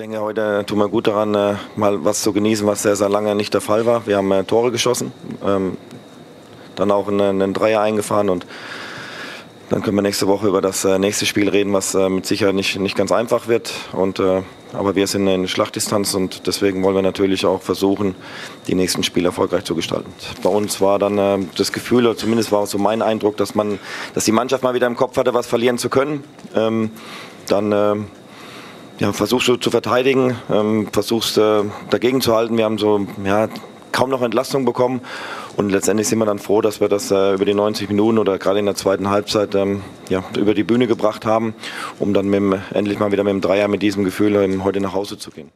denke, heute tun wir gut daran, äh, mal was zu genießen, was sehr, sehr lange nicht der Fall war. Wir haben äh, Tore geschossen, ähm, dann auch einen, Dreier eingefahren und dann können wir nächste Woche über das äh, nächste Spiel reden, was mit Sicherheit nicht, nicht ganz einfach wird. Und, aber wir sind in Schlachtdistanz und deswegen wollen wir natürlich auch versuchen, die nächsten Spiele erfolgreich zu gestalten. Bei uns war dann das Gefühl, oder zumindest war so mein Eindruck, dass, man, dass die Mannschaft mal wieder im Kopf hatte, was verlieren zu können. Ähm, dann ja, versuchst du zu verteidigen, ähm, versuchst äh, dagegen zu halten. Wir haben so ja, kaum noch Entlastung bekommen und letztendlich sind wir dann froh, dass wir das äh, über die 90 Minuten oder gerade in der zweiten Halbzeit ähm, ja, über die Bühne gebracht haben, um dann dem, endlich mal wieder mit dem Dreier mit diesem Gefühl ähm, heute nach Hause zu gehen.